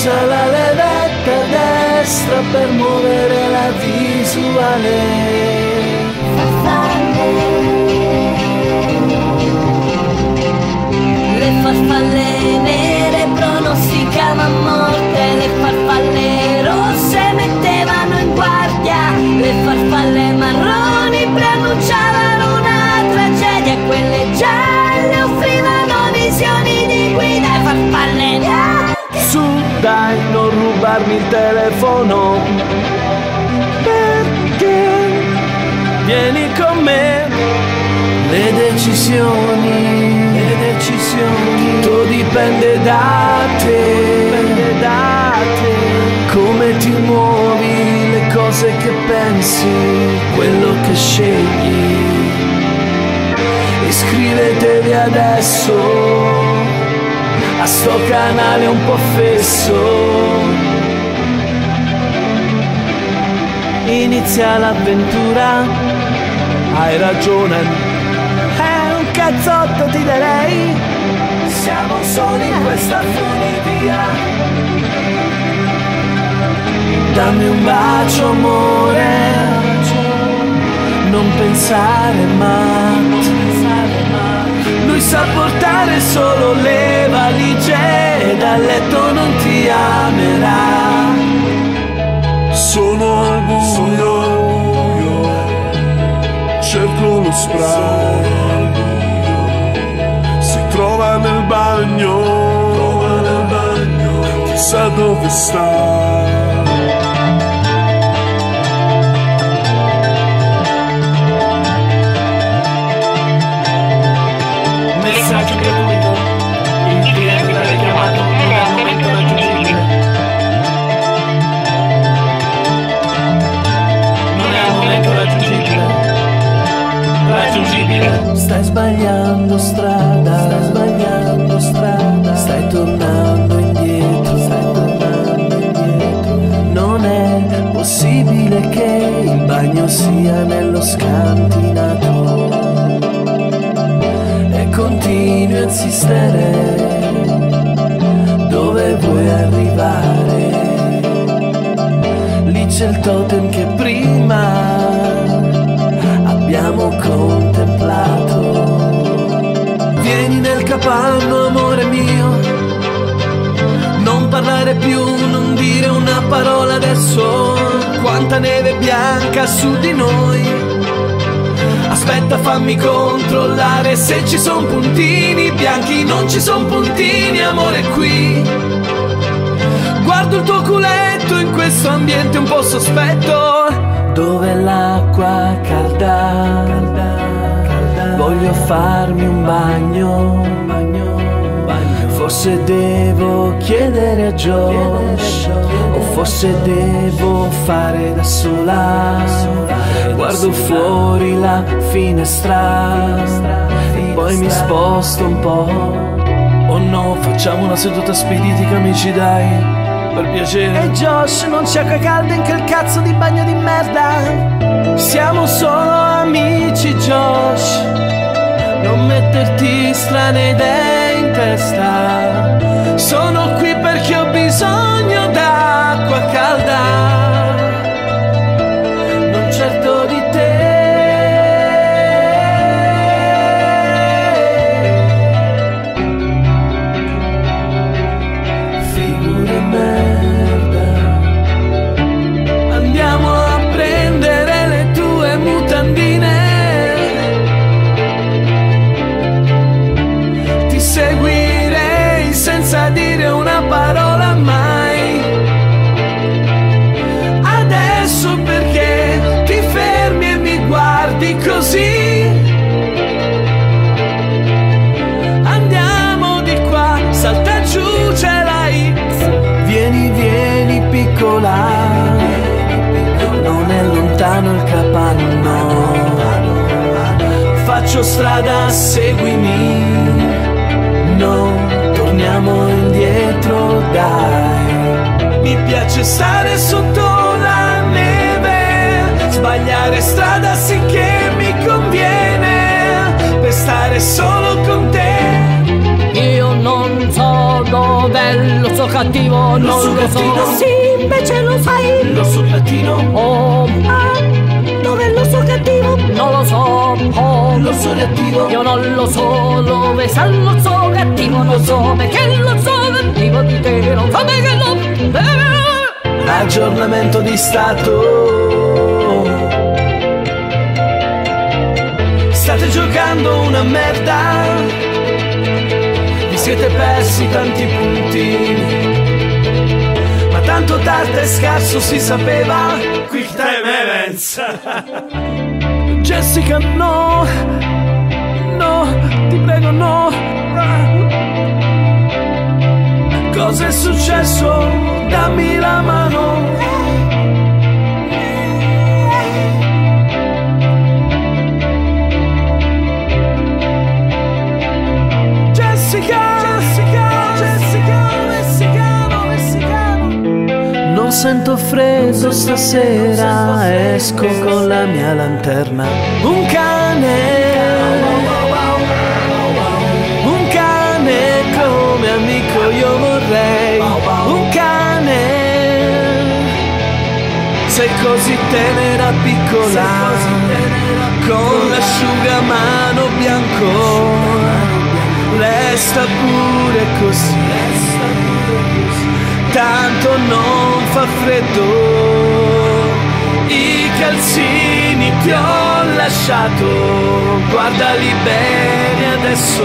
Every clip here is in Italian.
usa la levetta destra per muovere la visuale. Le farfalle nere pronosticavano decisioni, le decisioni, tutto dipende da te, dipende da te, come ti muovi, le cose che pensi, quello che scegli. Iscrivetevi adesso a sto canale un po' fesso. Inizia l'avventura, hai ragione, cazzotto ti darei, siamo soli in questa funivia. Dammi un bacio amore, non pensare mai. Lui sa portare solo le valigie, dal letto non ti amerà. Sono al buio, cerco lo spray, chissà dove sta. Messaggio gratuito. Il cliente l'ha richiamato non è momento raggiungibile. Non è al momento raggiungibile. Raggiungibile. Stai sbagliando strada, stai sbagliando sia nello scantinato. E continui a insistere neve bianca su di noi. Aspetta fammi controllare se ci son puntini bianchi, non ci son puntini, amore qui. Guardo il tuo culetto in questo ambiente un po' sospetto. Dove l'acqua calda, voglio farmi un bagno. Forse devo chiedere a Josh, o forse devo fare da sola. Guardo fuori la finestra e poi mi sposto un po'. Oh no, facciamo una seduta spiritica, amici, dai. Per piacere. E Josh, non c'è acqua calda in quel cazzo di bagno di merda. Siamo solo amici, Josh. Non metterti strane idee in testa. Sono qui perché ho bisogno d'acqua calda. Faccio strada, seguimi. No, torniamo indietro, dai. Mi piace stare sotto la neve, sbagliare strada sì che mi conviene. stare solo con te. Io non sono bello, so cattivo, non so lo cattivo. so. Sì, invece lo sai. Lo so latino, Oh, ah, lo cattivo? Non lo so. Oh, lo so cattivo. io non lo so, dove sa lo so cattivo, non so perché lo so cattivo di te, non so perché lo... Aggiornamento di stato. State giocando una merda. Vi siete persi tanti punti. Ma tanto tardi e scarso si sapeva. Quick time events. Jessica, no. No, ti prego, no. Cosa è successo? Dammi la mano. Sento freddo stasera, esco con la mia lanterna. Un cane. Un cane come amico io vorrei Un cane Sei così tenera piccola Con l'asciugamano bianco Resta pure così Tanto non fa freddo i calzini ti ho lasciato, guardali bene adesso.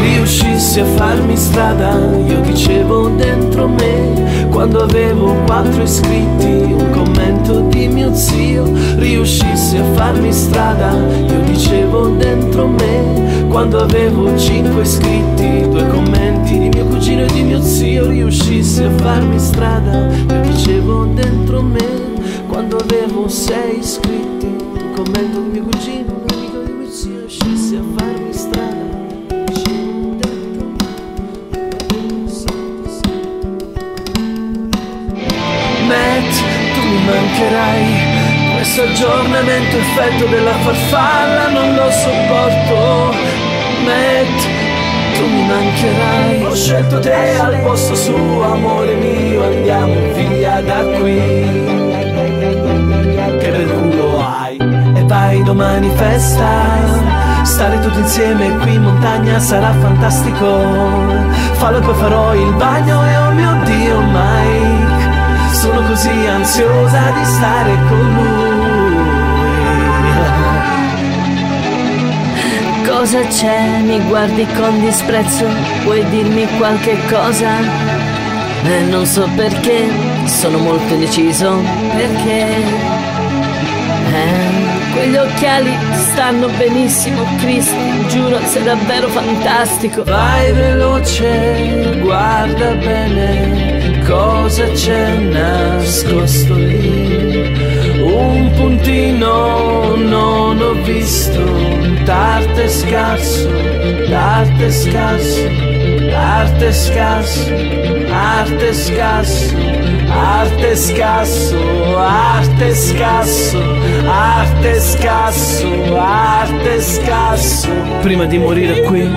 Riuscissi a farmi strada, io dicevo dentro me, quando avevo quattro iscritti, un commento di mio zio. Riuscissi a farmi strada, io dicevo dentro me, quando avevo cinque iscritti, due commenti mio cugino e di mio zio. Riuscissi a farmi strada, io dicevo dentro me quando avevo sei iscritti un commento di mio cugino un amico di mio zio scesi a farmi strada. Matt tu mi mancherai. Questo aggiornamento effetto della farfalla non lo sopporto. Matt tu mi mancherai. Ho scelto te al posto suo, amore mio Andiamo via da qui. Che bel culo hai? E vai domani festa. Stare tutti insieme qui in montagna sarà fantastico. Fallo e poi farò il bagno e oh mio Dio Mike. Sono così ansiosa di stare con lui Cosa c'è? Mi guardi con disprezzo? Vuoi dirmi qualche cosa? Eh, non so perché, sono molto indeciso. Perché? Eh, quegli occhiali stanno benissimo, Cristi, giuro, sei davvero fantastico. Vai veloce, guarda bene cosa c'è nascosto lì. Un puntino non ho visto, d'arte scarso, d'arte scarso, arte scarso, arte scarso, arte scarso, arte scarso, arte scarso, arte scarso. Prima di morire qui.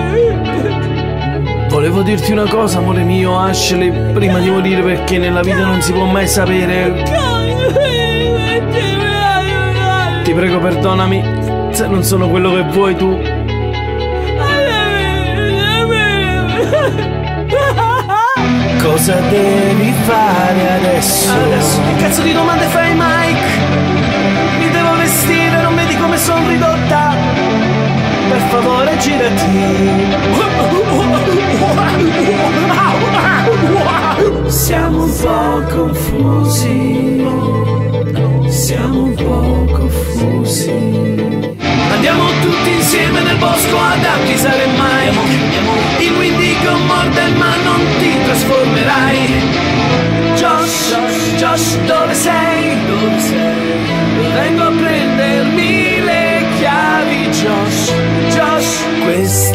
Volevo dirti una cosa, amore mio, Ashley, prima di morire perché nella vita non si può mai sapere. Prego, perdonami se non sono quello che vuoi tu. Cosa devi fare adesso? Adesso che cazzo di domande fai, Mike? Mi devo vestire, non vedi come sono ridotta? Per favore, girati. Siamo un po' confusi.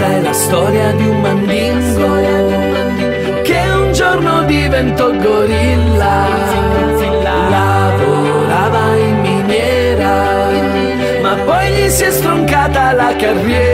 Questa è la storia di un mandingo che un giorno diventò gorilla. Lavorava in miniera, ma poi gli si è stroncata la carriera.